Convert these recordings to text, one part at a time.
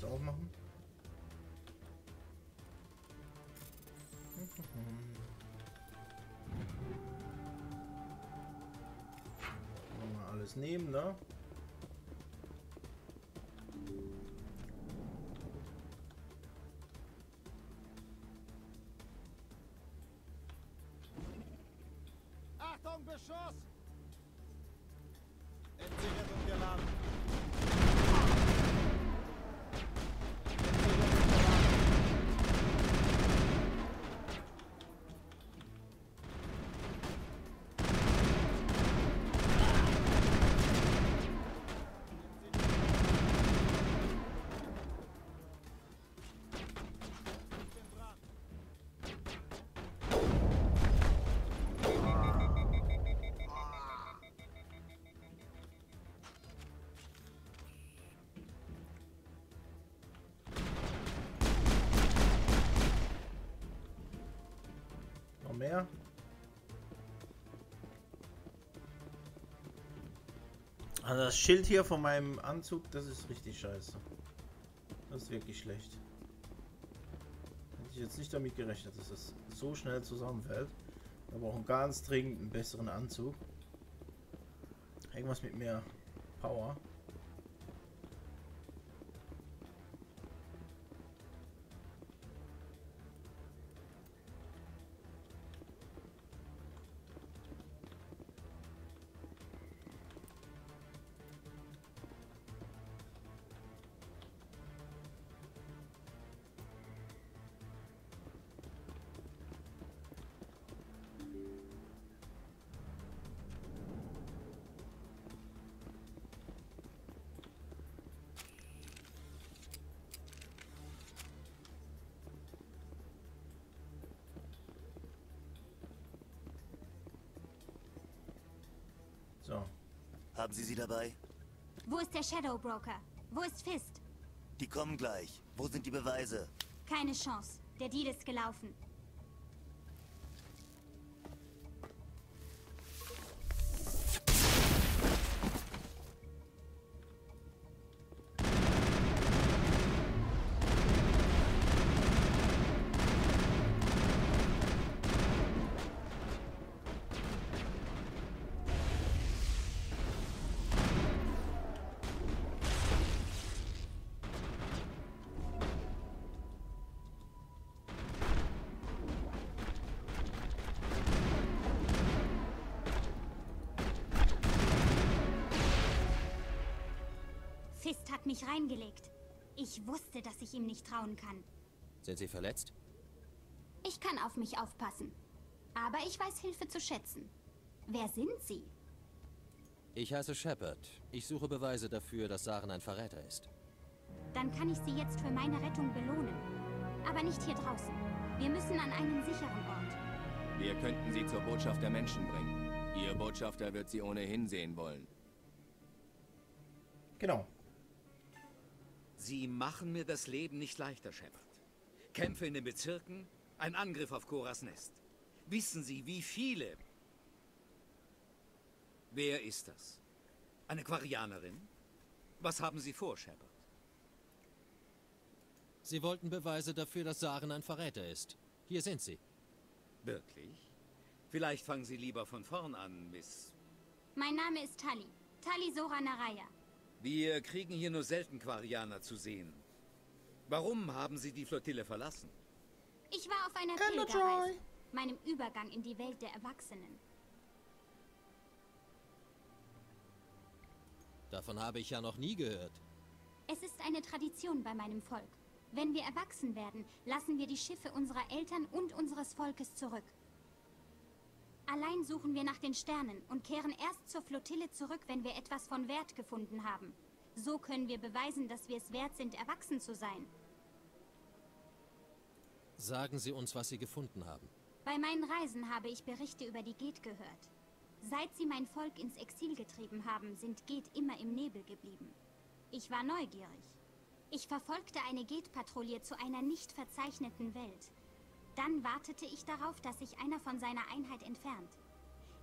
kurz aufmachen. Mal alles nehmen, ne? Achtung, Beschuss! Also das Schild hier von meinem Anzug, das ist richtig scheiße. Das ist wirklich schlecht. Hätte ich jetzt nicht damit gerechnet, dass das so schnell zusammenfällt. Wir brauchen ganz dringend einen besseren Anzug. Irgendwas mit mehr Power. Haben Sie sie dabei? Wo ist der Shadow Broker? Wo ist Fist? Die kommen gleich. Wo sind die Beweise? Keine Chance. Der Deal ist gelaufen. Hat mich reingelegt. Ich wusste, dass ich ihm nicht trauen kann. Sind Sie verletzt? Ich kann auf mich aufpassen. Aber ich weiß Hilfe zu schätzen. Wer sind Sie? Ich heiße Shepard. Ich suche Beweise dafür, dass Saren ein Verräter ist. Dann kann ich Sie jetzt für meine Rettung belohnen. Aber nicht hier draußen. Wir müssen an einen sicheren Ort. Wir könnten sie zur Botschaft der Menschen bringen. Ihr Botschafter wird sie ohnehin sehen wollen. Genau. Sie machen mir das Leben nicht leichter, Shepard. Kämpfe in den Bezirken, ein Angriff auf Koras Nest. Wissen Sie, wie viele? Wer ist das? Eine Quarianerin? Was haben Sie vor, Shepard? Sie wollten Beweise dafür, dass Saren ein Verräter ist. Hier sind sie. Wirklich? Vielleicht fangen Sie lieber von vorn an, Miss. Mein Name ist Tali. Tali Sora Naraya. Wir kriegen hier nur selten Quarianer zu sehen. Warum haben Sie die Flottille verlassen? Ich war auf einer Pilgerreise. Joy. Meinem Übergang in die Welt der Erwachsenen. Davon habe ich ja noch nie gehört. Es ist eine Tradition bei meinem Volk. Wenn wir erwachsen werden, lassen wir die Schiffe unserer Eltern und unseres Volkes zurück. Allein suchen wir nach den Sternen und kehren erst zur Flottille zurück, wenn wir etwas von Wert gefunden haben. So können wir beweisen, dass wir es wert sind, erwachsen zu sein. Sagen Sie uns, was Sie gefunden haben. Bei meinen Reisen habe ich Berichte über die Geth gehört. Seit sie mein Volk ins Exil getrieben haben, sind Geth immer im Nebel geblieben. Ich war neugierig. Ich verfolgte eine Geth-Patrouille zu einer nicht verzeichneten Welt. Dann wartete ich darauf, dass sich einer von seiner Einheit entfernt.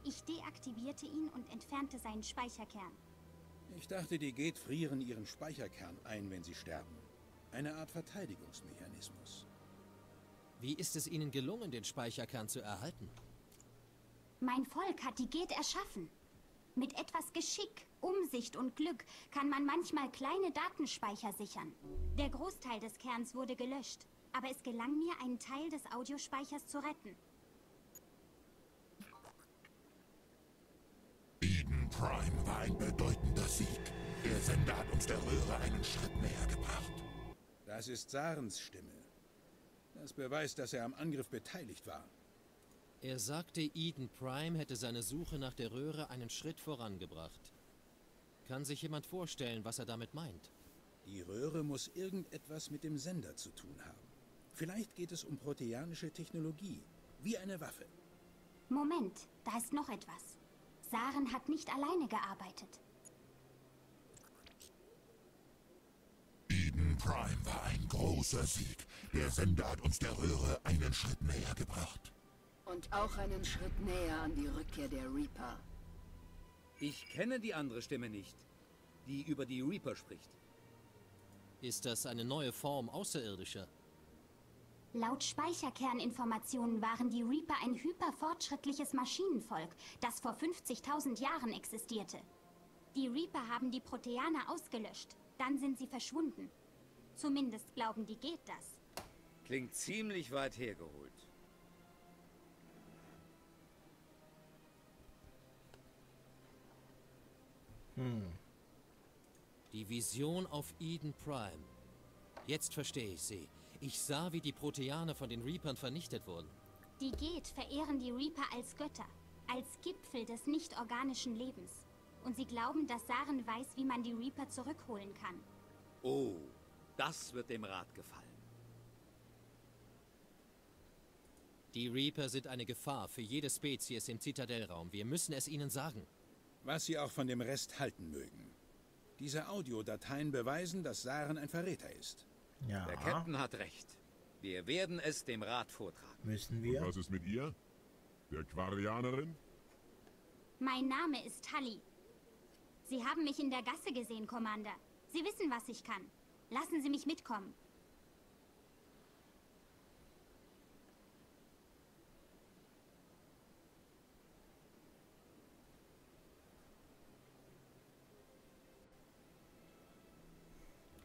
Ich deaktivierte ihn und entfernte seinen Speicherkern. Ich dachte, die Geht frieren ihren Speicherkern ein, wenn sie sterben. Eine Art Verteidigungsmechanismus. Wie ist es Ihnen gelungen, den Speicherkern zu erhalten? Mein Volk hat die Geth erschaffen. Mit etwas Geschick, Umsicht und Glück kann man manchmal kleine Datenspeicher sichern. Der Großteil des Kerns wurde gelöscht, aber es gelang mir, einen Teil des Audiospeichers zu retten. Eden Prime war ein bedeutender Sieg. Der Sender hat uns der Röhre einen Schritt näher gebracht. Das ist Sarens Stimme. Das beweist, dass er am Angriff beteiligt war. Er sagte, Eden Prime hätte seine Suche nach der Röhre einen Schritt vorangebracht. Kann sich jemand vorstellen, was er damit meint? Die Röhre muss irgendetwas mit dem Sender zu tun haben. Vielleicht geht es um proteanische Technologie, wie eine Waffe. Moment, da ist noch etwas. Saren hat nicht alleine gearbeitet. Eden Prime war ein großer Sieg. Der Sender hat uns der Röhre einen Schritt näher gebracht. Und auch einen Schritt näher an die Rückkehr der Reaper. Ich kenne die andere Stimme nicht, die über die Reaper spricht. Ist das eine neue Form Außerirdischer? Laut Speicherkerninformationen waren die Reaper ein hyperfortschrittliches Maschinenvolk, das vor 50.000 Jahren existierte. Die Reaper haben die Proteaner ausgelöscht, dann sind sie verschwunden. Zumindest glauben die Geht das. Klingt ziemlich weit hergeholt. Die Vision auf Eden Prime. Jetzt verstehe ich sie. Ich sah, wie die Proteaner von den Reapern vernichtet wurden. Die Geht verehren die Reaper als Götter, als Gipfel des nicht-organischen Lebens. Und sie glauben, dass Saren weiß, wie man die Reaper zurückholen kann. Oh, das wird dem Rat gefallen. Die Reaper sind eine Gefahr für jede Spezies im Zitadellraum. Wir müssen es ihnen sagen. Was sie auch von dem Rest halten mögen. Diese Audiodateien beweisen, dass Saren ein Verräter ist. Ja, Der Captain hat recht. Wir werden es dem Rat vortragen. müssen wir. Was ist mit ihr? Der Quarianerin? Mein Name ist Tully. Sie haben mich in der Gasse gesehen, Commander. Sie wissen, was ich kann. Lassen Sie mich mitkommen.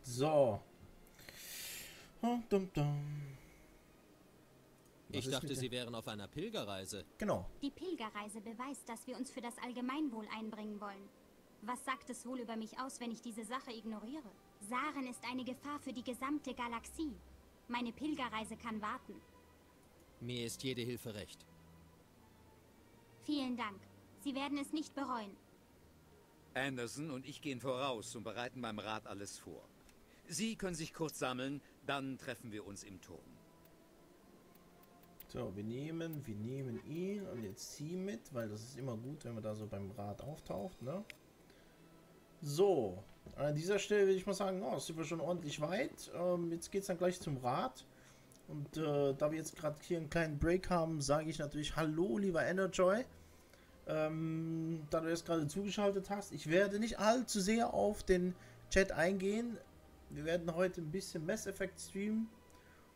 So. Dum, dum, Ich dachte, sie wären auf einer Pilgerreise. Genau. Die Pilgerreise beweist, dass wir uns für das Allgemeinwohl einbringen wollen. Was sagt es wohl über mich aus, wenn ich diese Sache ignoriere? Saren ist eine Gefahr für die gesamte Galaxie. Meine Pilgerreise kann warten. Mir ist jede Hilfe recht. Vielen Dank. Sie werden es nicht bereuen. Anderson und ich gehen voraus und bereiten beim Rat alles vor. Sie können sich kurz sammeln, dann treffen wir uns im Turm. So, wir nehmen, wir nehmen ihn und jetzt sie mit, weil das ist immer gut, wenn man da so beim Rad auftaucht, ne? So, an dieser Stelle würde ich mal sagen, oh, sind wir schon ordentlich weit. Ähm, jetzt geht es dann gleich zum Rad. Und äh, da wir jetzt gerade hier einen kleinen Break haben, sage ich natürlich Hallo, lieber Enerjoy. Ähm, da du jetzt gerade zugeschaltet hast, ich werde nicht allzu sehr auf den Chat eingehen. Wir werden heute ein bisschen Mass Effect streamen.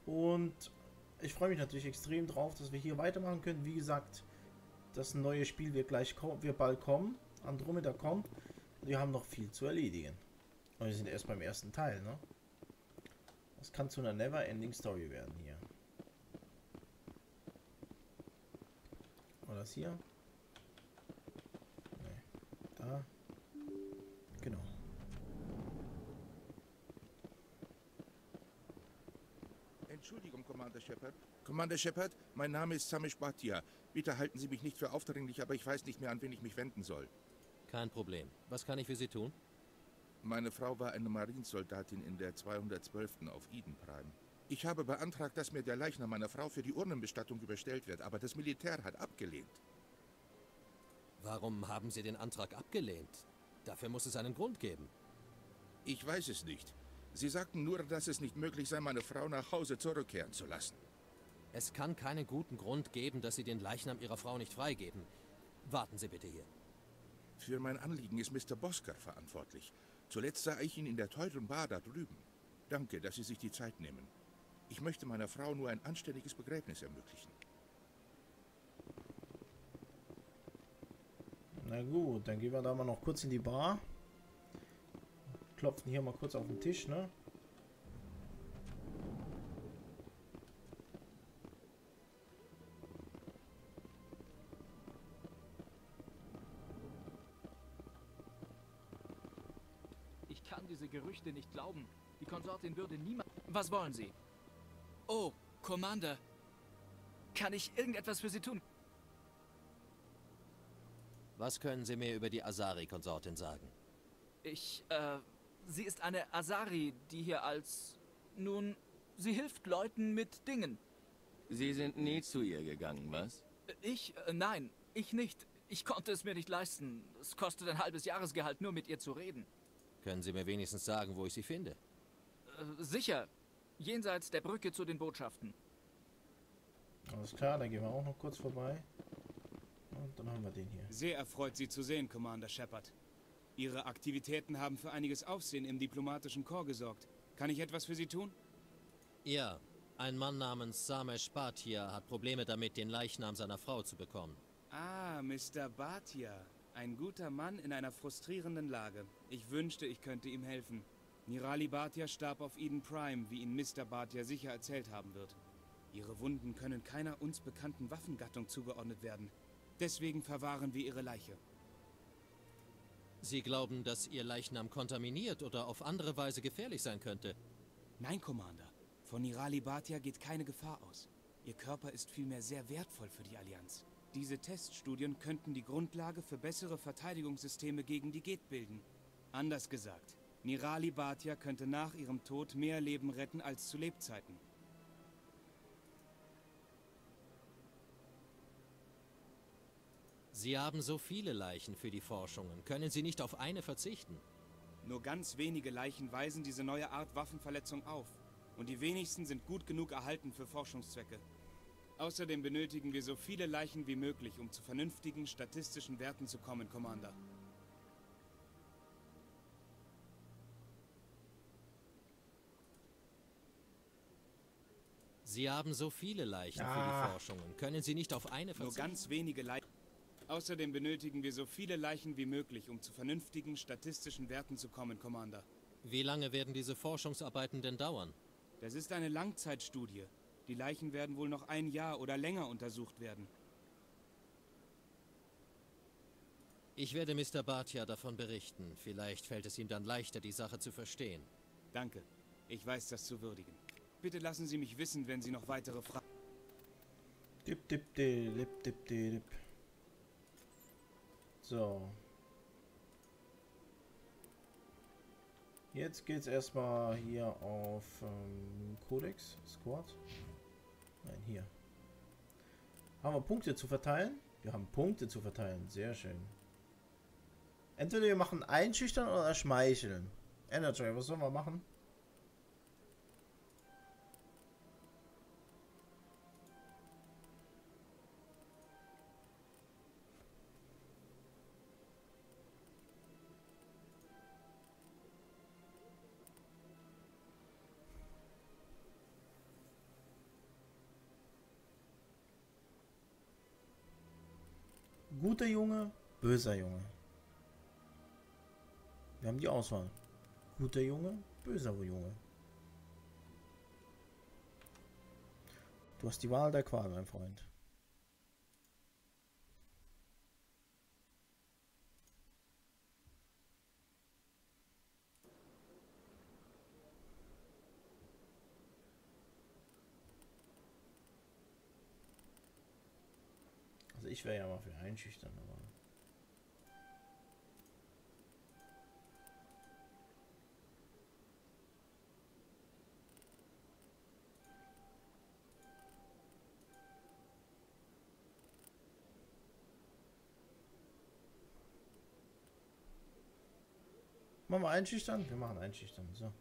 Und ich freue mich natürlich extrem drauf, dass wir hier weitermachen können. Wie gesagt, das neue Spiel wird gleich kommen, wird bald kommen. Andromeda kommt. Wir haben noch viel zu erledigen. Und wir sind erst beim ersten Teil, ne? Das kann zu einer never-ending Story werden hier. War das hier? Nee. Da. Genau. Entschuldigung, Commander Shepard. Commander Shepard, mein Name ist Samish Bhatia. Bitte halten Sie mich nicht für aufdringlich, aber ich weiß nicht mehr, an wen ich mich wenden soll. Kein Problem. Was kann ich für Sie tun? Meine Frau war eine Marinesoldatin in der 212. auf Eden Prime. Ich habe beantragt, dass mir der Leichnam meiner Frau für die Urnenbestattung überstellt wird, aber das Militär hat abgelehnt. Warum haben Sie den Antrag abgelehnt? Dafür muss es einen Grund geben. Ich weiß es nicht. Sie sagten nur, dass es nicht möglich sei, meine Frau nach Hause zurückkehren zu lassen. Es kann keinen guten Grund geben, dass Sie den Leichnam Ihrer Frau nicht freigeben. Warten Sie bitte hier. Für mein Anliegen ist Mr. Bosker verantwortlich. Zuletzt sah ich ihn in der teuren Bar da drüben. Danke, dass Sie sich die Zeit nehmen. Ich möchte meiner Frau nur ein anständiges Begräbnis ermöglichen. Na gut, dann gehen wir da mal noch kurz in die Bar. Klopfen hier mal kurz auf den Tisch, ne? Ich kann diese Gerüchte nicht glauben. Die Konsortin würde niemand... Was wollen Sie? Oh, Commander. Kann ich irgendetwas für Sie tun? Was können Sie mir über die Asari-Konsortin sagen? Ich, äh, sie ist eine Asari, die hier als... Nun, sie hilft Leuten mit Dingen. Sie sind nie zu ihr gegangen, was? Ich? Äh, nein, ich nicht. Ich konnte es mir nicht leisten. Es kostet ein halbes Jahresgehalt, nur mit ihr zu reden. Können Sie mir wenigstens sagen, wo ich sie finde? Äh, sicher. Jenseits der Brücke zu den Botschaften. Alles klar, da gehen wir auch noch kurz vorbei. Und dann haben wir den hier. Sehr erfreut, Sie zu sehen, Commander Shepard. Ihre Aktivitäten haben für einiges Aufsehen im diplomatischen Korps gesorgt. Kann ich etwas für Sie tun? Ja, ein Mann namens Samesh Bhatia hat Probleme damit, den Leichnam seiner Frau zu bekommen. Ah, Mr. Bhatia. Ein guter Mann in einer frustrierenden Lage. Ich wünschte, ich könnte ihm helfen. Nirali Bhatia starb auf Eden Prime, wie Ihnen Mr. Bhatia sicher erzählt haben wird. Ihre Wunden können keiner uns bekannten Waffengattung zugeordnet werden. Deswegen verwahren wir ihre Leiche. Sie glauben, dass Ihr Leichnam kontaminiert oder auf andere Weise gefährlich sein könnte? Nein, Commander. Von Nirali Bhatia geht keine Gefahr aus. Ihr Körper ist vielmehr sehr wertvoll für die Allianz. Diese Teststudien könnten die Grundlage für bessere Verteidigungssysteme gegen die Geth bilden. Anders gesagt, Nirali Bhatia könnte nach ihrem Tod mehr Leben retten als zu Lebzeiten. Sie haben so viele Leichen für die Forschungen. Können Sie nicht auf eine verzichten? Nur ganz wenige Leichen weisen diese neue Art Waffenverletzung auf. Und die wenigsten sind gut genug erhalten für Forschungszwecke. Außerdem benötigen wir so viele Leichen wie möglich, um zu vernünftigen statistischen Werten zu kommen, Commander. Sie haben so viele Leichen für Ah. die Forschungen. Können Sie nicht auf eine Nur verzichten? ganz wenige Leichen. Außerdem benötigen wir so viele Leichen wie möglich, um zu vernünftigen statistischen Werten zu kommen, Commander. Wie lange werden diese Forschungsarbeiten denn dauern? Das ist eine Langzeitstudie. Die Leichen werden wohl noch ein Jahr oder länger untersucht werden. Ich werde Mr. Bhatia davon berichten. Vielleicht fällt es ihm dann leichter, die Sache zu verstehen. Danke. Ich weiß das zu würdigen. Bitte lassen Sie mich wissen, wenn Sie noch weitere Fragen... Dip, dip, dip, dip, dip, dip. So. Jetzt geht's erstmal hier auf ähm, Codex Squad. Nein, hier. Haben wir Punkte zu verteilen? Wir haben Punkte zu verteilen. Sehr schön. Entweder wir machen einschüchtern oder schmeicheln. Energy, was sollen wir machen? Guter Junge, böser Junge. Wir haben die Auswahl. Guter Junge, böser Junge. Du hast die Wahl der Qual, mein Freund. Also ich wäre ja mal für einschüchtern, aber... Machen wir einschüchtern? Wir machen einschüchtern. So.